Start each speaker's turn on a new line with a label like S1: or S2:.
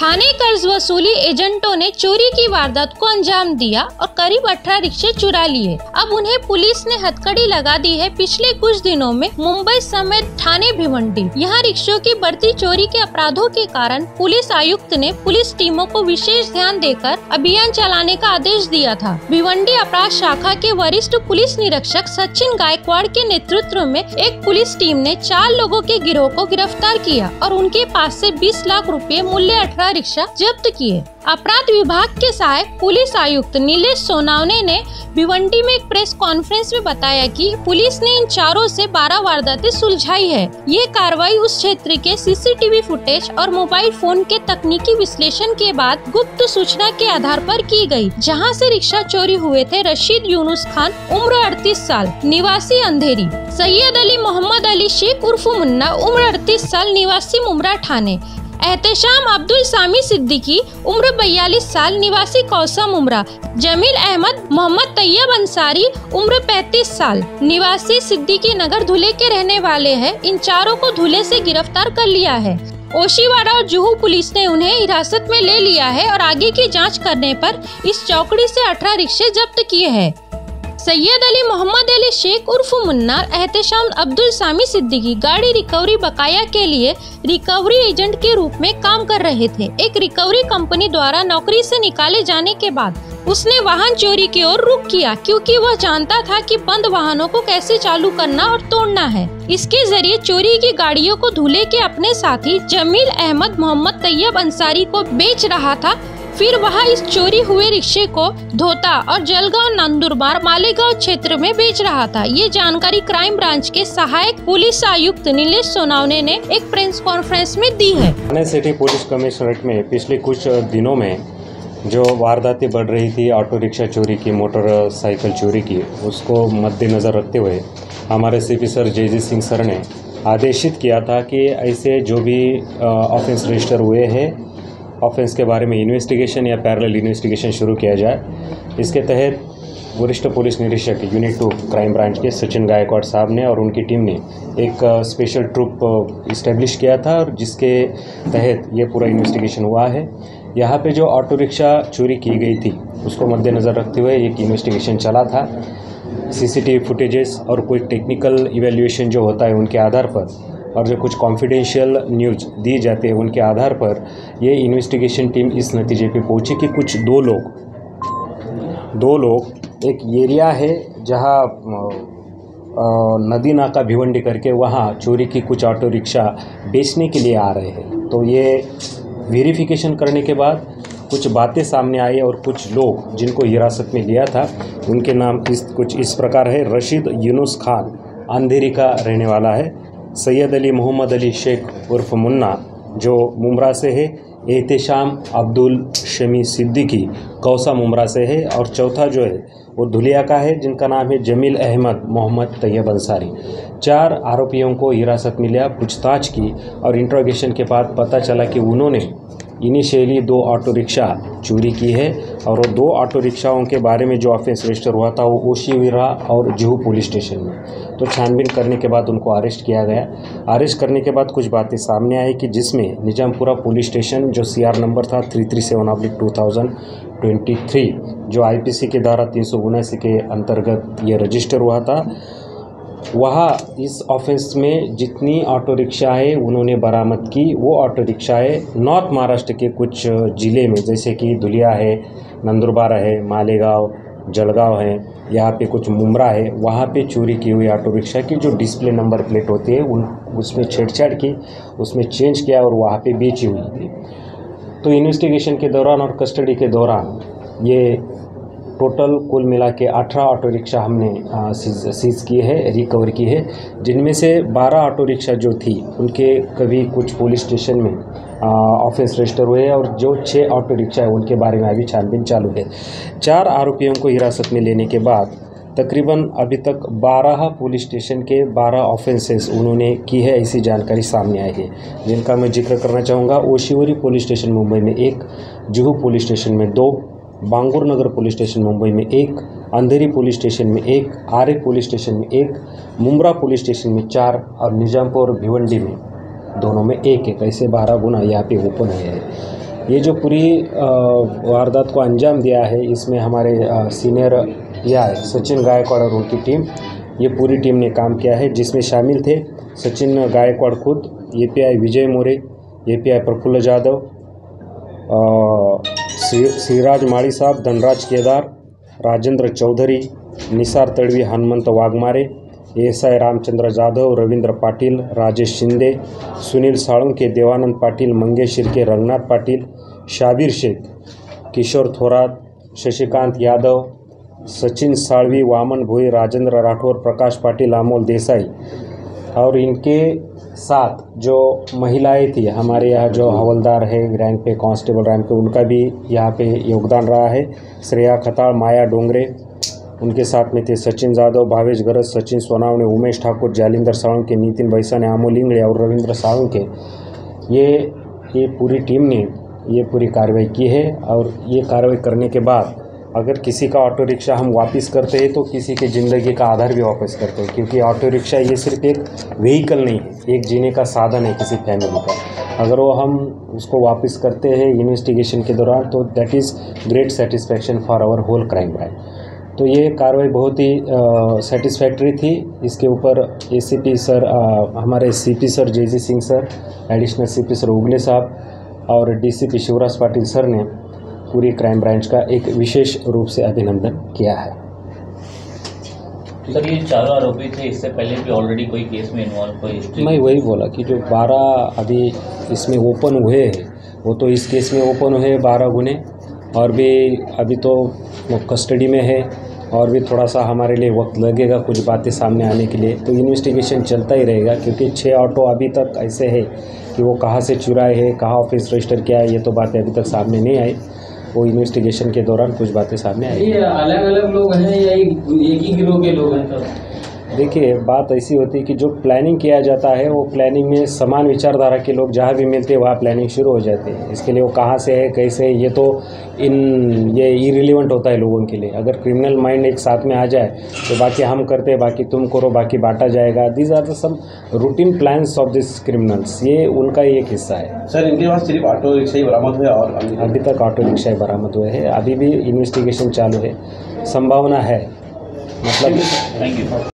S1: थाने कर्ज वसूली एजेंटों ने चोरी की वारदात को अंजाम दिया और करीब 18 रिक्शे चुरा लिए। अब उन्हें पुलिस ने हथकड़ी लगा दी है। पिछले कुछ दिनों में मुंबई समेत थाने भिवंडी यहाँ रिक्शों की बढ़ती चोरी के अपराधों के कारण पुलिस आयुक्त ने पुलिस टीमों को विशेष ध्यान देकर अभियान चलाने का आदेश दिया था। भिवंडी अपराध शाखा के वरिष्ठ पुलिस निरीक्षक सचिन गायकवाड़ के नेतृत्व में एक पुलिस टीम ने चार लोगों के गिरोह को गिरफ़्तार किया और उनके पास से 20 लाख रुपए मूल्य अठारह रिक्शा जब्त किए अपराध विभाग के सहायक पुलिस आयुक्त नीलेश सोनावने ने भिवंडी में एक प्रेस कॉन्फ्रेंस में बताया कि पुलिस ने इन चारों से 12 वारदातें सुलझाई है। ये कार्रवाई उस क्षेत्र के सीसीटीवी फुटेज और मोबाइल फ़ोन के तकनीकी विश्लेषण के बाद गुप्त सूचना के आधार पर की गई, जहाँ से रिक्शा चोरी हुए थे रशीद यूनुस खान उम्र 38 साल निवासी अंधेरी सैयद अली मोहम्मद अली शेख उर्फ़ मुन्ना उम्र 38 साल निवासी मुमरा थाने एहतशाम अब्दुल सामी सिद्दीकी, उम्र 42 साल, निवासी कौसम उम्रा, जमील अहमद मोहम्मद तैयब अंसारी, उम्र 35 साल। निवासी सिद्दीकी नगर धुले के रहने वाले हैं। इन चारों को धुले से गिरफ़्तार कर लिया है। ओशीवाड़ा और जुहू पुलिस ने उन्हें हिरासत में ले लिया है और आगे की जाँच करने पर इस चौकड़ी से 18 रिक्शे जब्त किए हैं। सैयद अली मोहम्मद अली, शेख उर्फ़ मुन्ना एहतशाम अब्दुल सामी सिद्दीकी गाड़ी रिकवरी बकाया के लिए रिकवरी एजेंट के रूप में काम कर रहे थे। एक रिकवरी कंपनी द्वारा नौकरी से निकाले जाने के बाद उसने वाहन चोरी की ओर रुख किया, क्योंकि वह जानता था कि बंद वाहनों को कैसे चालू करना और तोड़ना है। इसके ज़रिए चोरी की गाड़ियों को धुले के अपने साथी जमील अहमद मोहम्मद तैयब अंसारी को बेच रहा था फिर वह इस चोरी हुए रिक्शे को धोता और जलगांव नंदुरबार मालेगांव क्षेत्र में बेच रहा था। ये जानकारी क्राइम ब्रांच के सहायक पुलिस आयुक्त नीलेश सोनावने ने एक प्रेस कॉन्फ्रेंस में दी है।
S2: सिटी पुलिस कमिश्नरेट में पिछले कुछ दिनों में जो वारदातें बढ़ रही थी, ऑटो रिक्शा चोरी की मोटरसाइकिल चोरी की, उसको मद्देनज़र रखते हुए हमारे CP sir Jayjeet Singh sir ने आदेशित किया था कि ऐसे जो भी ऑफेंस रजिस्टर हुए हैं ऑफेंस के बारे में इन्वेस्टिगेशन या पैरेलल इन्वेस्टिगेशन शुरू किया जाए। इसके तहत वरिष्ठ पुलिस निरीक्षक यूनिट टू क्राइम ब्रांच के सचिन गायकवाड़ साहब ने और उनकी टीम ने एक स्पेशल ट्रुप इस्टेब्लिश किया था और जिसके तहत ये पूरा इन्वेस्टिगेशन हुआ है। यहाँ पे जो ऑटो रिक्शा चोरी की गई थी, उसको मद्देनज़र रखते हुए एक इन्वेस्टिगेशन चला था। सीसीटीवी फुटेजेस और कोई टेक्निकल इवेल्यूएशन जो होता है उनके आधार पर और जो कुछ कॉन्फिडेंशियल न्यूज़ दी जाते हैं, उनके आधार पर ये इन्वेस्टिगेशन टीम इस नतीजे पे पहुँची कि कुछ दो लोग दो लोग, एक एरिया है जहाँ नदी नाका भिवंडी करके वहाँ चोरी की कुछ ऑटो रिक्शा बेचने के लिए आ रहे हैं। तो ये वेरिफिकेशन करने के बाद कुछ बातें सामने आई और कुछ लोग जिनको हिरासत में लिया था, उनके नाम इस, कुछ इस प्रकार है। रशीद यूनुस खान, अंधेरी का रहने वाला है। सैयद अली मोहम्मद अली शेख उर्फ़ मुन्ना, जो मुमरा से है, एहतशाम अब्दुल शमी सिद्दीकी कौसा मुमरा से है और चौथा जो है, वो धुलिया का है, जिनका नाम है जमील अहमद मोहम्मद तैयब अंसारी। चार आरोपियों को हिरासत में लिया पूछताछ की और इंट्रोगेशन के बाद पता चला कि उन्होंने इनिशियली दो ऑटो रिक्शा चोरी की है और वो दो ऑटो रिक्शाओं के बारे में जो ऑफेंस रजिस्टर हुआ था वो ओशीविरा और जूहू पुलिस स्टेशन में। तो छानबीन करने के बाद उनको अरेस्ट किया गया। अरेस्ट करने के बाद कुछ बातें सामने आई कि जिसमें निजामपुरा पुलिस स्टेशन, जो सीआर नंबर था three three seven oblique two thousand twenty three जो आईपीसी के धारा तीन सौ उनासी के अंतर्गत ये रजिस्टर हुआ था वहाँ इस ऑफ़िस में जितनी ऑटो रिक्शा है, उन्होंने बरामद की। वो ऑटो रिक्शाएँ नॉर्थ महाराष्ट्र के कुछ ज़िले में, जैसे कि धुलिया है, नंदुरबार है, मालेगांव, जलगांव है, यहाँ पे कुछ मुमरा है, वहाँ पे चोरी की हुई ऑटो रिक्शा की जो डिस्प्ले नंबर प्लेट होती है, उन, उसमें छेड़छाड़ की, उसमें चेंज किया और वहाँ पे बेची हुई थी। तो इन्वेस्टिगेशन के दौरान और कस्टडी के दौरान ये टोटल कुल मिला के अठारह ऑटो रिक्शा हमने सीज किए हैं रिकवर की है, जिनमें से बारह ऑटो रिक्शा जो थी, उनके कभी कुछ पुलिस स्टेशन में ऑफेंस रजिस्टर हुए और जो छः ऑटो रिक्शा है, उनके बारे में अभी छानबीन चालू है। चार आरोपियों को हिरासत में लेने के बाद, तकरीबन अभी तक 12 पुलिस स्टेशन के 12 ऑफेंसेस उन्होंने की है, ऐसी जानकारी सामने आई है। जिनका मैं ज़िक्र करना चाहूँगा, ओशिवरी पुलिस स्टेशन मुंबई में एक, जुहू पुलिस स्टेशन में दो बांगुर नगर पुलिस स्टेशन मुंबई में एक अंधेरी पुलिस स्टेशन में एक आरे पुलिस स्टेशन में एक मुमरा पुलिस स्टेशन में चार और निजामपुर भिवंडी में दोनों में एक एक। ऐसे बारह गुना यहाँ पे ओपन हुए हैं। ये जो पूरी वारदात को अंजाम दिया है इसमें हमारे सीनियर या सचिन गायकवाड़ और उनकी टीम ये पूरी टीम ने काम किया है जिसमें शामिल थे सचिन गायकवाड़ खुद एपीआई विजय मोरे एपीआई प्रफुल्ल जाधव अ, श्री श्रीराज माड़ी साहब, धनराज केदार, राजेंद्र चौधरी, निसार तड़वी, हनुमंत वाघमारे एएसआई रामचंद्र जाधव, रवींद्र पाटील, राजेश शिंदे, सुनील साळुंके देवानंद पाटील, मंगेश शिर्के, रंगनाथ पाटील, शाबीर शेख, किशोर थोरात, शशिकांत यादव, सचिन साळवी, वामन भोई, राजेंद्र राठौर, प्रकाश पाटिल, अमोल देसाई. और इनके साथ जो महिलाएँ थी, हमारे यहाँ जो हवलदार है रैंक पे कांस्टेबल रैंक पे, उनका भी यहाँ पे योगदान रहा है। श्रेया खताड़ माया डोंगरे, उनके साथ में थे सचिन जाधव, भावेश गरज, सचिन सोनावणे उमेश ठाकुर, जालिंदर साळुंके नितिन बैसाने अमोल इंगड़े और रविंद्र साळुंके ये ये पूरी टीम ने ये पूरी कार्रवाई की है और ये कार्रवाई करने के बाद अगर किसी का ऑटो रिक्शा हम वापस करते हैं तो किसी के ज़िंदगी का आधार भी वापस करते हैं क्योंकि ऑटो रिक्शा ये सिर्फ़ एक व्हीकल नहीं है एक जीने का साधन है किसी फैमिली का। अगर वो हम उसको वापस करते हैं इन्वेस्टिगेशन के दौरान तो that is great satisfaction for our whole crime branch तो ये कार्रवाई बहुत ही सेटिस्फैक्ट्री थी। इसके ऊपर एसीपी सर अ, हमारे CP sir JG Singh sir additional CP sir Ugle साहब और D DCP Shivraj Patil sir ने पूरी क्राइम ब्रांच का एक विशेष रूप से अभिनंदन किया है।
S3: सर ये चारों आरोपी थे इससे पहले भी ऑलरेडी कोई केस में इन्वॉल्व कोई
S2: मैं वही बोला कि जो बारह अभी इसमें ओपन हुए हैं वो तो इस केस में ओपन हुए बारह गुने और भी अभी तो वो कस्टडी में है और भी थोड़ा सा हमारे लिए वक्त लगेगा कुछ बातें सामने आने के लिए। तो इन्वेस्टिगेशन चलता ही रहेगा क्योंकि छः ऑटो अभी तक ऐसे है कि वो कहाँ से चुराए हैं कहाँ ऑफ़िस रजिस्टर किया है ये तो बातें अभी तक सामने नहीं आई। वो इन्वेस्टिगेशन के दौरान कुछ बातें सामने आई।
S4: अलग अलग लोग हैं या एक ही गिरोह के लोग हैं
S2: देखिए बात ऐसी होती है कि जो प्लानिंग किया जाता है वो प्लानिंग में समान विचारधारा के लोग जहाँ भी मिलते हैं वहाँ प्लानिंग शुरू हो जाती है। इसके लिए वो कहाँ से है कैसे है ये तो इन ये इरिलीवेंट होता है लोगों के लिए। अगर क्रिमिनल माइंड एक साथ में आ जाए तो बाकी हम करते हैं बाकी तुम करो बाकी बांटा जाएगा। These are the some routine plans of this criminals ये उनका एक हिस्सा है।
S5: सर इनके पास सिर्फ़ ऑटो रिक्शा ही बरामद हुए और
S2: अभी तक ऑटो रिक्शा ही बरामद हुए हैं। अभी भी इन्वेस्टिगेशन चालू है। संभावना है। मतलब
S3: थैंक यू